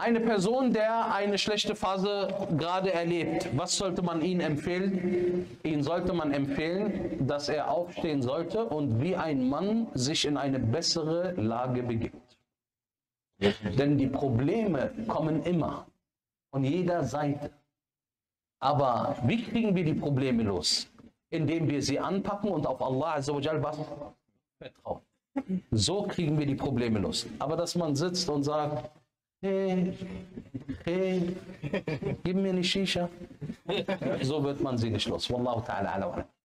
Eine Person, der eine schlechte Phase gerade erlebt, was sollte man ihm empfehlen? Ihn sollte man empfehlen, dass er aufstehen sollte und wie ein Mann sich in eine bessere Lage begibt. Denn die Probleme kommen immer, von jeder Seite. Aber wie kriegen wir die Probleme los? Indem wir sie anpacken und auf Allah vertrauen. So kriegen wir die Probleme los. Aber dass man sitzt und sagt, خير خير. جيب من الشيشه زبط ما نزيدش والله تعالى على وعلا